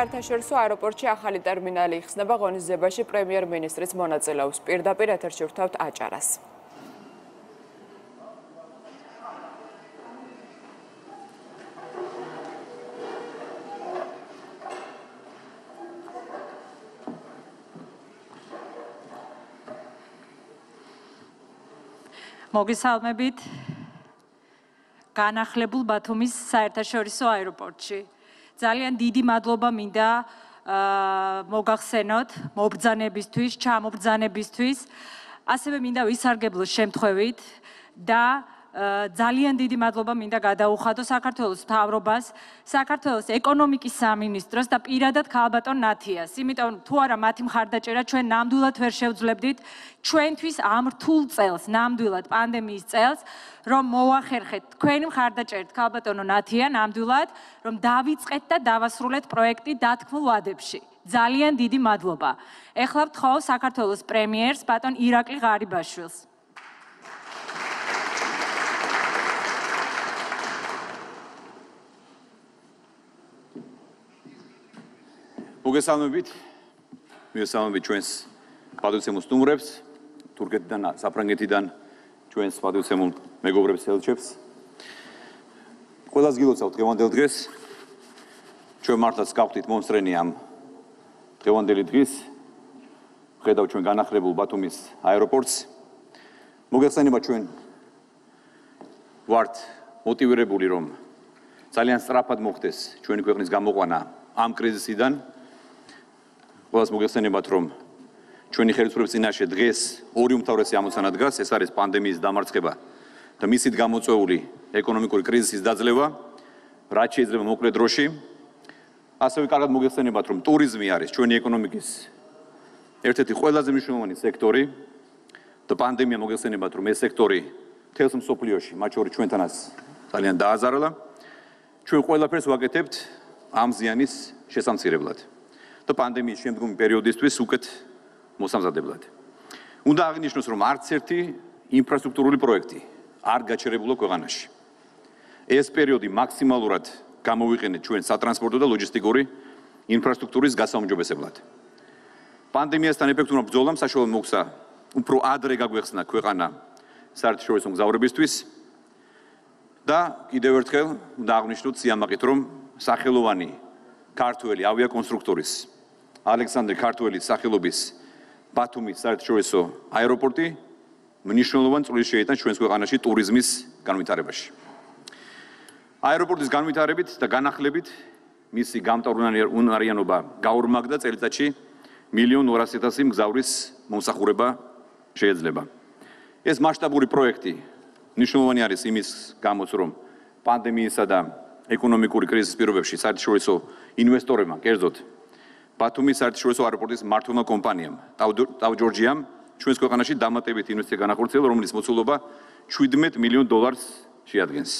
საერთაშორისო აეროპორტში ახალი ტერმინალი იხსნება ღონისძიებაში პრემიერ-მინისტრის მონაწილეობს. პირდაპირ ეთერში ვრთავთ აჭარას. მოგესალმებით განახლებულ ბათუმის საერთაშორისო აეროპორტში. ძალიან დიდი მადლობა მინდა მოგახსენოთ მობრძანებისთვის, ჩამობრძანებისთვის. ასევე მინდა ვისარგებლო შემთხვევით და ძალიან დიდი მადლობა მინდა გადაუხადო საქართველოს მთავრობას, საქართველოს ეკონომიკის სამინისტროს და პირადად ქალბატონ ნათიას. იმიტომ თუ არა მათი მხარდაჭერა ჩვენ ნამდვილად ვერ შევძლებდით ჩვენთვის ამ რთულ წელს, ნამდვილად პანდემიის წელს, რომ მოახერხეთ თქვენი მხარდაჭერით ქალბატონო ნათია ნამდვილად, რომ დავიწყეთ და დავასრულეთ პროექტი დათქმულ ვადებში. ძალიან დიდი მადლობა. ეხლა ვთხოვ საქართველოს პრემიერს ბატონ ირაკლი ღარიბაშვილს. მოგესალმებით. მოგესალმებით ჩვენს პატრიოტულ სტუმრებს, თურქეთიდან, საფრანგეთიდან ჩვენს პატრიოტულ მეგობრებს ელჩებს. ყველას გილოცავთ დღევანდელ დღეს. ჩვენ მართლაც გავხდით მონსტრენი ამ დღევანდელი დღის. ხედავ ჩვენ განახლებულ ბათუმის აეროპორტს. მოგესალმება ჩვენ ვართ მოტივირებული რომ ძალიან სწრაფად მოხდეს ჩვენი ქვეყნის გამოყვანა ამ კრიზისიდან. ყველას მოგეხსენებათ რომ ჩვენი ხელისუფლების წინაშე დღეს ორი უმთავრესი ამოცანა დგას. ეს არის პანდემიის დამარცხება და მისით გამოწვეული ეკონომიკური კრიზისის დაძლევა რაც შეიძლება მოკლე დროში. ასევე კარგად მოგეხსენებათ რომ ტურიზმი არის ჩვენი ეკონომიკის ერთ-ერთი ყველაზე მნიშვნელოვანი სექტორი და პანდემია მოგეხსენებათ რომ ეს სექტორი თელს მსოფლიოში მათ შორის ჩვენთანაც ძალიან დააზარალა. ჩვენ ყველაფერს ვაკეთებთ ამ ზიანის შესამცირებლად და პანდემიის შემდგომი პერიოდისთვის უკეთ მოსამზადებლად. უნდა აღინიშნოს, რომ არც ერთი ინფრასტრუქტურული პროექტი არ გაჩერებულა ქვეყანაში. ეს პერიოდი მაქსიმალურად გამოვიყენეთ ჩვენ სატრანსპორტო და ლოჯისტიკური ინფრასტრუქტურის გასაუმჯობესებლად. პანდემიასთან ეფექტურმა ბრძოლამ საშუალო მოგცა უფრო ადრე გაგვეხსნა ქვეყანა საერთაშორისო მგზავრებისთვის და კიდევ ერთხელ უნდა აღნიშნოთ სიამაყით, რომ სახელოვანი ქართველი ავიაკონსტრუქტორის ალექსანდრე ქართველის სახელობის ბათუმის საერთაშორისო აეროპორტი მნიშვნელოვან წვლილს შეიტანა ჩვენს ქვეყანაში ტურიზმის განვითარებაში. აეროპორტის განვითარებით და განახლებით მისი გამტარუნარიანობა გაორმაგდა წელიწადში 1.200.000 მგზავრის მომსახურება შეიძლება. ეს მასშტაბური პროექტი მნიშვნელოვანი არის იმის გამოც რომ პანდემიისა და ეკონომიკური კრიზისის პირობებში საერთაშორისო ინვესტორებმა, კერძოდ ბათუმის საერთაშორისო აეროპორტის მართლმა კომპანიამ, ტაუ ჯორჯიამ ჩვენს ქვეყანაში დამატებით ინვესტიცია განახორციელა, რომლის მოცულობა 17 მილიონ დოლარს შეადგენს.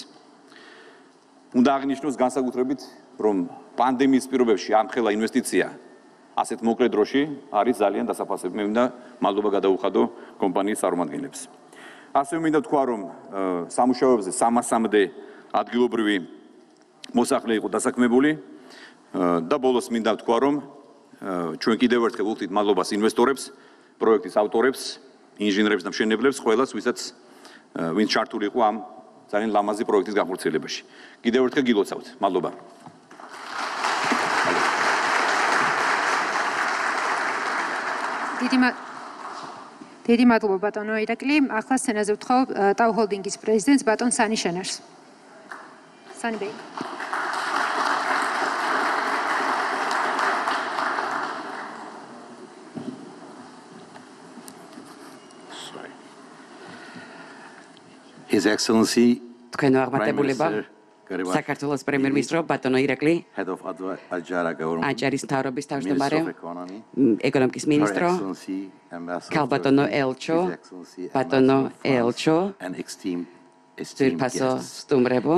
უნდა აღნიშნოს განსაკუთრებით, რომ პანდემიის პირობებში ამ ხელა ინვესტიცია ასეთ მოკლე დროში არის ძალიან დასაფასებელი. მე მინდა მადლობა გადაუხადო კომპანიის წარმომადგენლებს. ასევე მინდა თქვა, რომ სამუშაოებზე 300-მდე ადგილობრივი მოსახლე იყო დასაქმებული და ბოლოს მინდა თქვა, რომ ჩვენ კიდევ ერთხელ ვუხდით მადლობას ინვესტორებს, პროექტის ავტორებს, ინჟინერებს და მშენებლებს, ყველას, ვისაც ვინც ჩართული იყო ამ ძალიან ლამაზი პროექტის განხორციელებაში. კიდევ ერთხელ გილოცავთ. მადლობა. დიდი დიდი მადლობა ბატონო ირაკლი. ახლა სცენაზე ვთხოვ ტაუ ჰოლდინგის პრეზიდენტს ბატონ სანიშენერს. სანიბეი. His Excellency თქვენ აღმატებულება საქართველოს პრემიერ-მინისტრო ბატონო ირაკლი Head of Ajara Government აჭარის თავრობის თავმჯდომარე ეკონომიკის მინისტრო კალბატონო ელჩო ბატონო ელჩო ძვირფასო სტუმრებო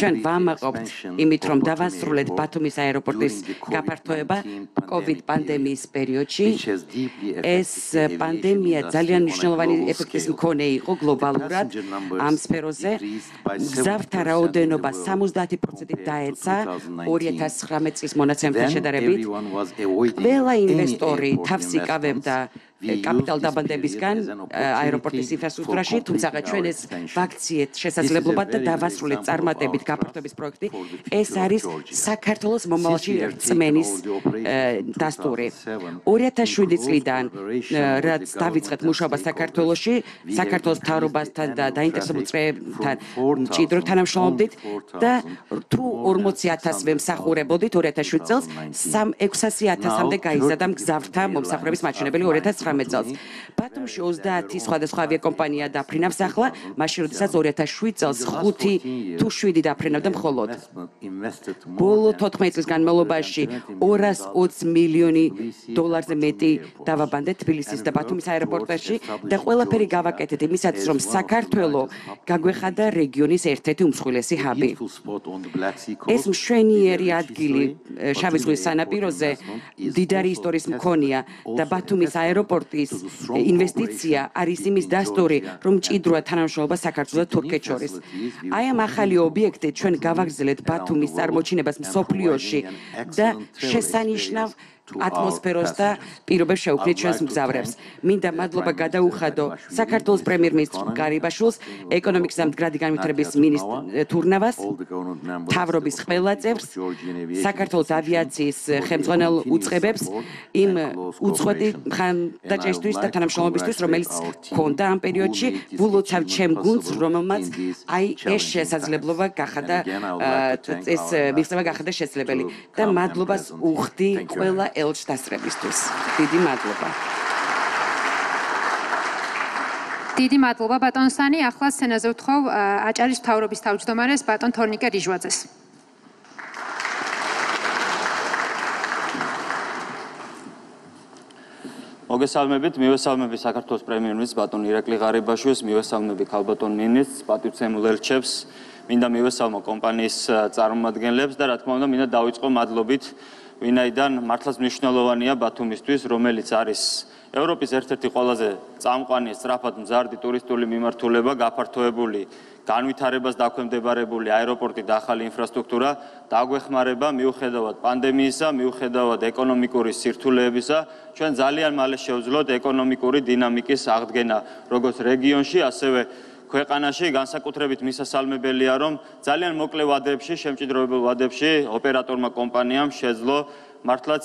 ჩვენ ვამაყობთ იმით რომ დავასრულეთ ბათუმის აეროპორტის გაფართოება COVID პანდემიის პერიოდში. ეს პანდემია ძალიან მნიშვნელოვანი ეფექტის მქონე იყო გლობალურად. ამ სფეროზე გზავრთა რაოდენობა 70%-ით დაეცა 2019 წლის მონაცემთან შედარებით. ყველა ინვესტორი თავს იკავებდა კაპიტალ დაბანდებისგან აეროპორტის ინფრასტრუქტურაში, თუმცა ჩვენ ეს ვაქციეთ შესაძლებლობა და დავასრულეთ წარმატებით გაფართოების პროექტი. ეს არის საქართველოს მომავალში რწმენის დასტური. 2007 წლიდან რაც დავიწყეთ მუშაობა საქართველოში, საქართველოს მთავრობასთან და დაინტერესებულ წრეებთან მჭიდრო თანამშრომლობდით და თუ 40000-ზე მსახურებოდით 2007 წელს 600000-მდე გაიზარდა მგზავრთა მომსახურების მაჩვენებელი 2009 2019 წელს. ბათუმში 30 სხვადასხვა ავიაკომპანია დაფრინავს ახლა, მაშინ როდესაც 2007 წელს 5 თუ 7 დაფრინავდა მხოლოდ. ბოლო 14 წლის განმავლობაში 220 მილიონი დოლარზე მეტი დავაბანდეთ თბილისის და ბათუმის აეროპორტებში და ყველაფერი გავაკეთეთ იმისათვის, რომ საქართველო გაგვეხადა რეგიონის ერთ-ერთი უმსხვილესი ჰაბი. ეს მშვენიერი ადგილი შავი ზღვის სანაპიროზე დიდარი ისტორიის მქონია და ბათუმის აეროპორტი ტრანსპორტის ინვესტიცია არის იმის დასტური, რომ ჭიდროა თანამშრომლობა საქართველოს და თურქეთს შორის. აი ამ ახალი ობიექტი ჩვენ გავაგრძელეთ ბათუმის წარმოჩინებას მსოფლიოში და შესანიშნავ ატმოსფეროს და პირობებს შეუქმნით ჩვენს მგზავრებს. მინდა მადლობა გადაუხადო საქართველოს პრემიერ-მინისტრ გარიბაშვილს, ეკონომიკის და მდგრადი განვითარების მინისტრ თურნავას, თავრობის ყველა წევრს, საქართველოს ავიაციის ხელმძღვანელ უწყებებს იმ უცხოეთი ხანდაჭერისთვის და თანამშრომლობისთვის, რომელიც ქონდა ამ პერიოდში, ვულოცავ ჩემ გუნდს, რომელმაც აი ეს შესაძლებლობა გახადა ეს მიღწევა გახადა შესაძლებელი. და მადლობას უხდი ყველა ელჩ დასწრებისთვის. დიდი მადლობა. დიდი მადლობა ბატონ სანი, ახლა სცენაზე ვთხოვ აჭარის მთავრობის თავმჯდომარეს ბატონ თორნიკე რიჟვაძეს. მოგესალმებით, მივესალმები საქართველოს პრემიერ-მინისტრს ბატონ ირაკლი ღარიბაშვილს, მივესალმები ქალბატონ მინისტრს, პატივცემულ ელჩებს, მინდა მივესალმო კომპანიის წარმომადგენლებს და რა თქმა უნდა, მინდა დავიწყო მადლობით ვინაიდან მართლაც მნიშვნელოვანია ბათუმისთვის, რომელიც არის ევროპის ერთ-ერთი ყველაზე წამყვანი სწრაფად მზარდი ტურისტული მიმართულება, გაფართოებული განვითარებას დაქვემდებარებული აეროპორტი და ახალი ინფრასტრუქტურა დაგვეხმარება მიუხედავად პანდემიისა, მიუხედავად ეკონომიკური სირთულეებისა, ჩვენ ძალიან მალე შევძლოთ ეკონომიკური დინამიკის აღდგენა როგორც რეგიონში, ასევე ქვეყანაში განსაკუთრებით მისასალმებელია რომ ძალიან მოკლე ვადებში შემჭიდროებულ ვადებში ოპერატორმა კომპანიამ შეძლო მართლაც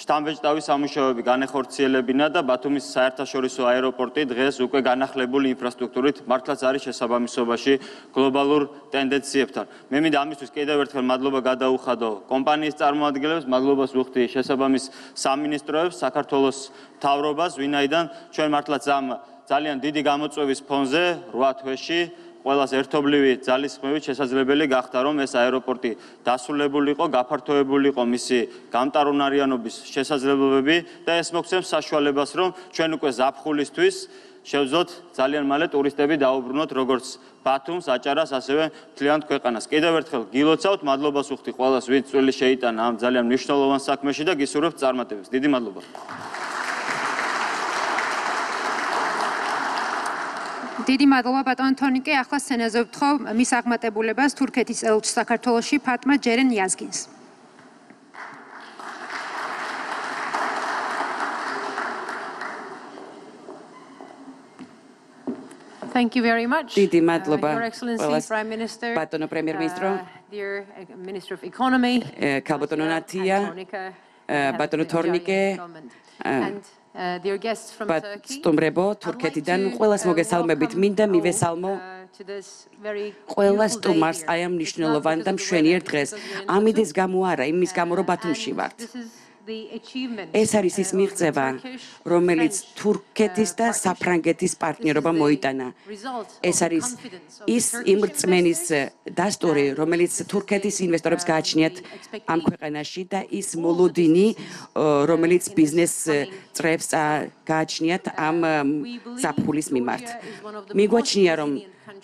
შტამბეჭდავის სამუშაოები განეხორციელებინა და ბათუმის საერთაშორისო აეროპორტი დღეს უკვე განახლებული ინფრასტრუქტურით მართლაც არის შესაბამისობაში გლობალურ ტენდენციებთან. მე მინდა ამისთვის კიდევ ერთხელ მადლობა გადაუხადო კომპანიის წარმომადგენლებს, მადლობას ვუხდი შესაბამის სამინისტროებს, საქართველოს მთავრობას, ვინაიდან ჩვენ მართლაც ამ ძალიან დიდი გამოწვევის ფონზე 8 თვეში ყველას ერთობლივი ძალისხმევით შესაძლებელი გახდა რომ ეს აეროპორტი დასრულებულიყო, გაფართოებულიყო მისი გამტარუნარიანობის შესაძლებლობები და ეს მოგცემს საშუალებას რომ ჩვენ უკვე ზაფხულისთვის შევძლოთ ძალიან მალე ტურისტები დაუბრუნოთ როგორც ბათუმს, აჭარას, ასევე მთლიან ქვეყანას. კიდევ ერთხელ გილოცავთ, მადლობას ვუხდი ყველას, ვინც წვილი შეიტანა ამ ძალიან მნიშვნელოვან საქმეში და გისურვებთ წარმატებას. დიდი მადლობა. დიდი მადლობა ბატონ თონიკე. ახლა სცენაზე ვთხოვ მის აღმატებულებას თურქეთის ელჩ საქართველოსში ფატმა ჯერენ იაზგინს. Thank you very much. დიდი მადლობა. Your Excellency Prime Minister. ბატონო პრემიერ-მინისტრო. Uh, dear uh, Minister of Economy. ქალბატონო ნათია. ბატონო თორნიკე. And სტუმრებო თურქეთიდან ყველას მოგესალმებით მინდა მივესალმო ყველა სტუმარს აი ამ მნიშვნელოვან და მშვენიერ დღეს. ამიდეს გამო არა იმის გამო რომ ბათუმში ვართ ეს არის ის მიღწევა, რომელიც თურქეთის და საფრანგეთის პარტნიორობა მოიტანა. ეს არის ის იმრწმენის დასტური, რომელიც თურქეთის ინვესტორებს გააჩნიათ ამ ქვეყანაში და ის მოლოდინი, რომელიც ბიზნეს წრებს გააჩნიათ ამ საფულის მიმართ. მიგვაჩნია, რომ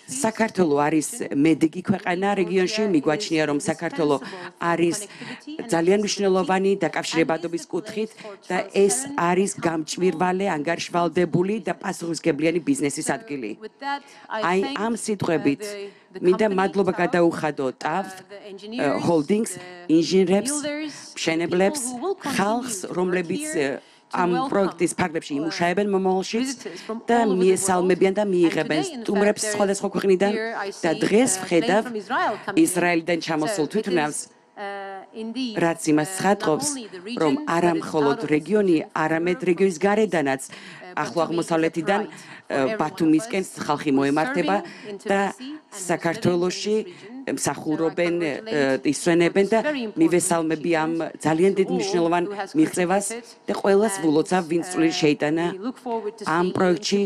საქართველო არის მედეგი ქვეყანა რეგიონში, მიგვაჩნია რომ საქართველო არის ძალიან მნიშვნელოვანი დაკავშირებადობის კუთხით და ეს არის გამჭვირვალე, ანგარიშვალდებული და პასუხისგებლიანი ბიზნესის ადგილი. აი ამ სიტყვებით მინდა მადლობა გადაუხადო TAV Holdings ინჟინერებს, მშენებლებს, ხალხს, რომლებიც ამ პროექტის ფარგლებში იმუშავებენ მომავალში და მიესალმებიან და მიიღებენ სტუმრებს სხვადასხვა ქვეყნიდან და დღეს ვხედავ ისრაელიდან ჩამოსულ თვითმფრინავს რაც იმას ცხადყოფს რომ არა მხოლოდ რეგიონი არამედ რეგიონის გარედანაც ახლო აღმოსავლეთიდან ბათუმისკენ ხალხი მოემართება და საქართველოსში მსახურობენ, ისვენებენ და მივესალმები ამ ძალიან დიდ მნიშვნელოვან მიღწევას და ყოველას ვულოცავ, ვინც წვლილი შეიტანა ამ პროექტში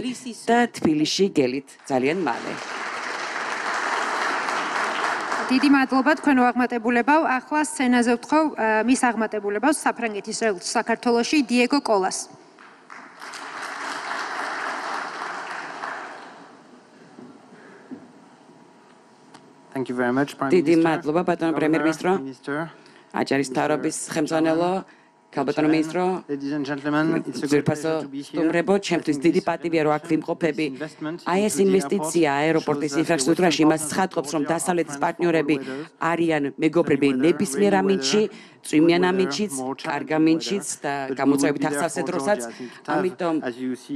და თბილისში გელით ძალიან მალე. დიდი მადლობა თქვენო აღმატებულებავ. ახლა სცენაზე ვთხოვ მის აღმატებულებას საფრანგეთის რელს საქართველოსში დიეგო კოლას. Thank you very much Prime Minister. დიდი მადლობა ბატონო პრემიერ-მინისტრო. აჭარის თავრობის ხელმძღვანელო, ქალბატონო მინისტრო. Here. თუმრებო, ჩემთვის დიდი პატივია რომ აქ ვიმყოფები. აი ეს ინვესტიცია აეროპორტის ინფრასტრუქტურაში მას ცხადყოფს რომ დასავლეთის პარტნიორები არიან მეგობრები ნებისმიერ ამინჩი, წვიმიან ამინჩიც, კარგ ამინჩიც და გამოწვევით ახსავსე დროსაც. ამიტომ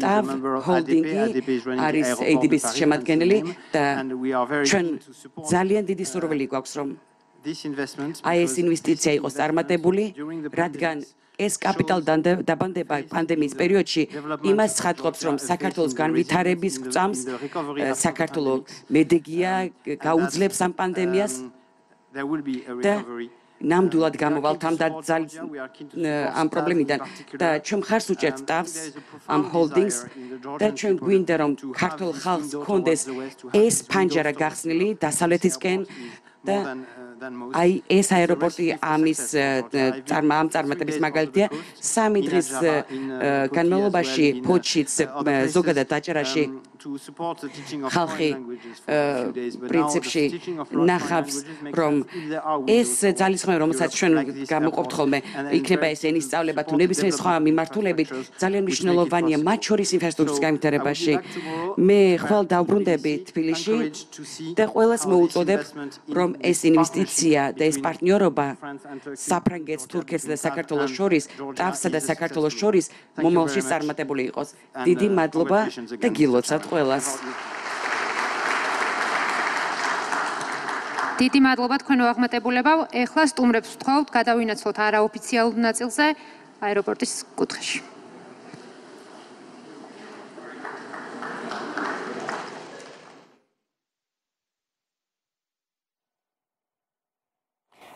TAV Holding-ი არის ADB-ის შემადგენელი და ჩვენ ძალიან დიდი სურვილი გვაქვს რომ აი ეს ინვესტიცია იყოს წარმატებული, რადგან ეს კაპიტალ დაბანდება პანდემიის პერიოდში იმას ცხადყოფს რომ საქართველოს განვითარების გწამს საქართველოს მედეგია გაუძლებს ამ პანდემიას და ნამდვილად გამოვალთ ამ ამ პრობლემიდან. და ჩვენ ხარს უჭერთ ტავს ამ ჰოლდინგს და ჩვენ გვინდა რომ ქართულ ხალხს კონდეს ეს ფანჯარა გახსნილი დასავლეთისკენ და აი ეს აეროპორტი ამის წარმა ამ წარმატების მაგალითია სამი დღის განმავლობაში ფოჩიც ზოგადად დაჭერაში ხალხი პრინციპში ნახავს რომ ეს ძალისხმევა რომელსაც ჩვენ გამოყოფთ ხოლმე იქნება ეს ენის სწავლება თუ ნებისმიერ სხვა მიმართულებით ძალიან მნიშვნელოვანია მათ შორის ინფრასტრუქტურის განვითარებაში. მე ხვალ დავბრუნდები თბილისში და ყოველას მოუწოდებ რომ ეს ინვესტიცია და ეს პარტნიორობა საფრანგეთს თურქეთს და საქართველოს შორის ტავსა და საქართველოს შორის მომავალში წარმატებული იყოს დიდი მადლობა და გილოცავთ ყველას. დიდი მადლობა თქვენო აღმატებულებავ. ეხლა სტუმრებს ვთხოვთ გადავინაცვლოთ არაოფიციალურ ნაწილზე აეროპორტის კუთხეში.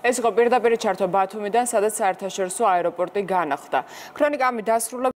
ეს იყო პირდაპირ ჩართვა ბათუმიდან, სადაც საერთაშორისო აეროპორტი განახლდა. ქრონიკა ამი დასრულდა